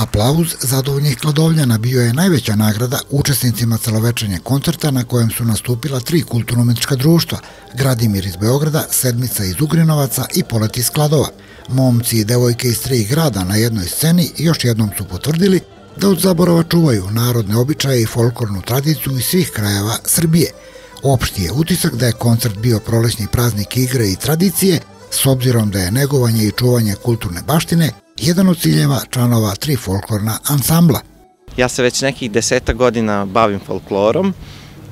Aplauz zadovoljnih kladovljana bio je najveća nagrada učesnicima celovečernje koncerta na kojem su nastupila tri kulturno-umetnička društva, Gradimir iz Beograda, Sedmica iz Ugrinovaca i Polet iz Kladova. Momci i devojke iz tri grada na jednoj sceni još jednom su potvrdili da od zaborava čuvaju narodne običaje i folklornu tradiciju iz svih krajeva Srbije. Opšti je utisak da je koncert bio prolećni praznik igre i tradicije, s obzirom da je negovanje i čuvanje kulturne baštine jedan od ciljeva članova tri folklorna ansambla. Ja se već nekih deseta godina bavim folklorom,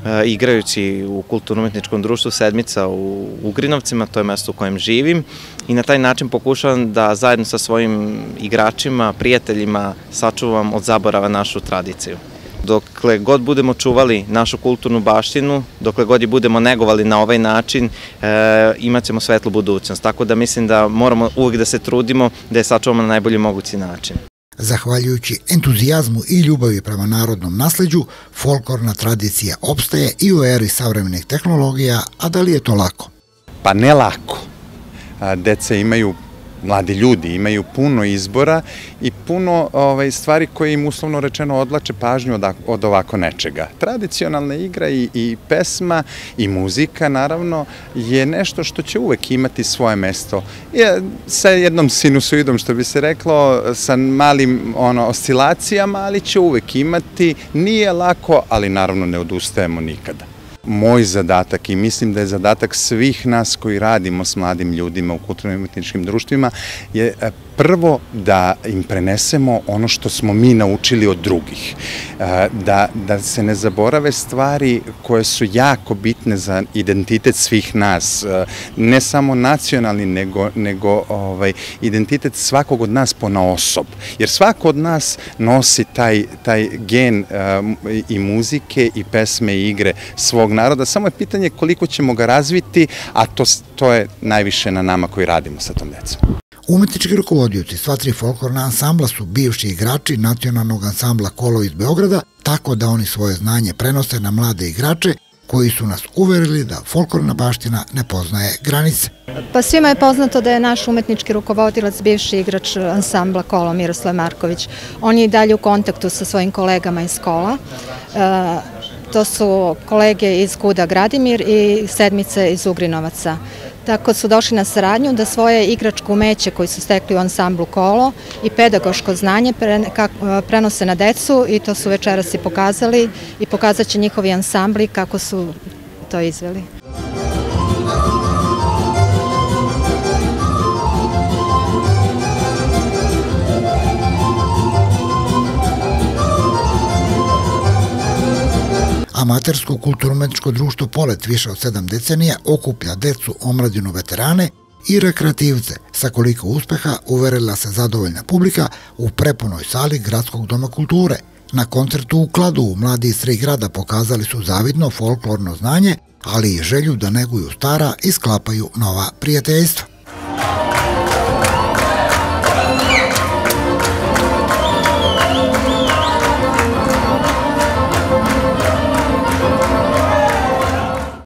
e, igrajući u kulturno-umetničkom društvu Sedmica u Ugrinovcima, to je mesto u kojem živim i na taj način pokušavam da zajedno sa svojim igračima, prijateljima sačuvam od zaborava našu tradiciju dokle god budemo čuvali našu kulturnu baštinu, dokle god je budemo negovali na ovaj način, e, imat ćemo svetlu budućnost. Tako da mislim da moramo uvek da se trudimo da je sačuvamo na najbolji mogući način. Zahvaljujući entuzijazmu i ljubavi prema narodnom nasleđu, folklorna tradicija opstaje i u eri savremenih tehnologija, a da li je to lako? Pa ne lako. Deca imaju mladi ljudi imaju puno izbora i puno ovaj, stvari koje im uslovno rečeno odlače pažnju od, od ovako nečega. Tradicionalna igra i, i pesma i muzika naravno je nešto što će uvek imati svoje mesto. Je, sa jednom sinusoidom što bi se reklo, sa malim ono, oscilacijama, ali će uvek imati. Nije lako, ali naravno ne odustajemo nikada moj zadatak i mislim da je zadatak svih nas koji radimo s mladim ljudima u kulturno-umetničkim društvima je e, prvo da im prenesemo ono što smo mi naučili od drugih. E, da, da se ne zaborave stvari koje su jako bitne za identitet svih nas. E, ne samo nacionalni, nego, nego ovaj, identitet svakog od nas po na osob. Jer svako od nas nosi taj, taj gen i muzike i pesme i igre svog naroda. Samo je pitanje koliko ćemo ga razviti, a to, to je najviše na nama koji radimo sa tom decom. Umetnički rukovodioci sva tri folklorna ansambla su bivši igrači nacionalnog ansambla Kolo iz Beograda, tako da oni svoje znanje prenose na mlade igrače koji su nas uverili da folklorna baština ne poznaje granice. Pa svima je poznato da je naš umetnički rukovodilac bivši igrač ansambla Kolo Miroslav Marković. On je i dalje u kontaktu sa svojim kolegama iz Kola. To su kolege iz Kuda Gradimir i sedmice iz Ugrinovaca. Tako su došli na saradnju da svoje igračko umeće koji su stekli u ansamblu Kolo i pedagoško znanje prenose na decu i to su večeras i pokazali i pokazat će njihovi ansambli kako su to izveli. Amatersko kulturno-umetničko društvo Polet više od sedam decenija okuplja decu, omladinu, veterane i rekreativce, sa koliko uspeha uverila se zadovoljna publika u prepunoj sali Gradskog doma kulture. Na koncertu u Kladu mladi iz tri grada pokazali su zavidno folklorno znanje, ali i želju da neguju stara i sklapaju nova prijateljstva.